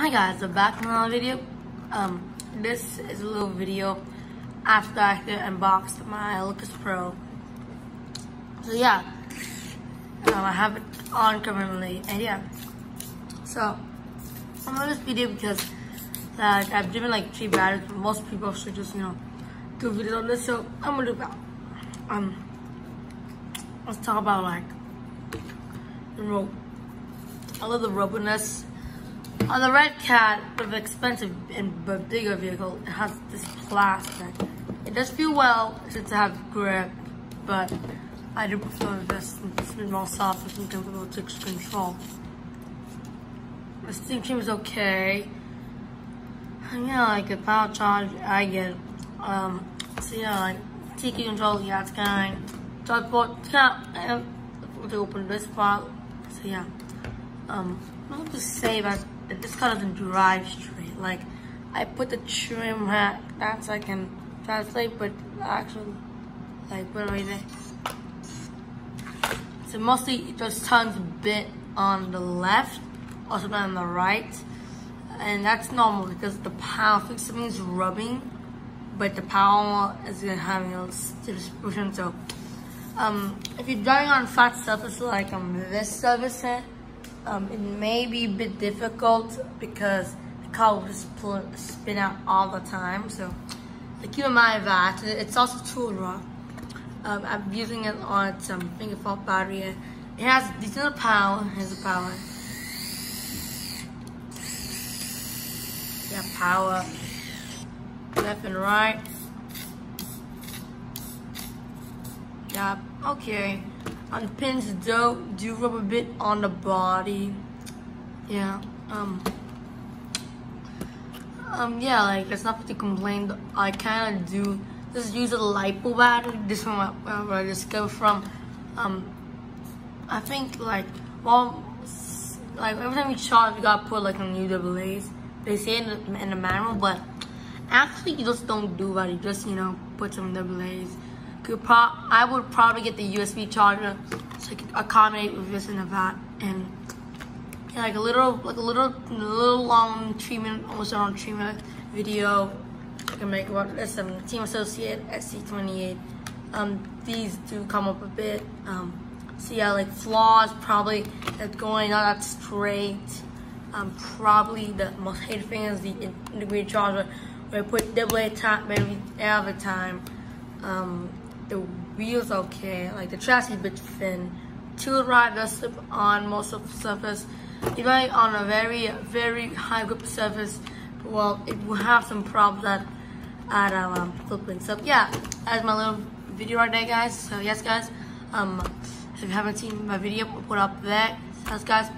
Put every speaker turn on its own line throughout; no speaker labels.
Hi guys, I'm back with another video. Um, this is a little video after I unboxed my Lucas Pro. So yeah, um, I have it on currently, and yeah. So I'm doing this video because uh, I've driven like three batteries. But most people should just you know do videos on this, so I'm gonna do that. Um, let's talk about like the rope. I love the rubbiness on the Redcat, with expensive and bigger vehicle, it has this plastic. It does feel well since it grip, but I do prefer this. More soft and comfortable to control. The steam trim is okay. Yeah, like a power charge, I get. Um, so yeah, like TK control, yeah, it's kind port, yeah, and to open this part. So yeah, um, I'll just say that this car doesn't drive straight. Like, I put the trim hat, that's I can translate, but actually, like, what do I say? So mostly it just turns a bit on the left, also on the right. And that's normal because the power, think is rubbing, but the power is having a distribution. So, um, if you're driving on flat surface like um, this surface here, um, it may be a bit difficult because the car will just spin out all the time. So keep in mind that. It's also tool rock. Um, I'm using it on some finger fault battery. It has decent power. Here's the power. Yeah, power. Left and right. Yeah, okay on pins do do rub a bit on the body. Yeah um um yeah like it's nothing to complain. I kind of do just use a lipo battery. This one i discovered from um i think like well like every time you charge you gotta put like a new UAAs they say in the, in the manual but actually you just don't do that. You just you know put some UAAs could pro I would probably get the USB charger so I could accommodate with this and the vat and yeah, like a little like a little little long treatment almost around treatment video. I can make about this um Team Associated SC28 um these do come up a bit. Um so yeah like flaws probably that's going not that straight. Um probably the most hated thing is the integrated charger. Where I put double A time every time. Um the wheels okay, like the chassis bit thin. Two ride does slip on most of the surface. Even on a very, very high grip surface, well, it will have some problems at, at um, flipping. So yeah, that's my little video right there, guys. So yes, guys, um, if you haven't seen my video, I'll put up there. So guys,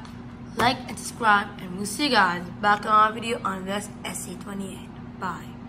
like and subscribe, and we'll see you guys back on our video on this SC28. Bye.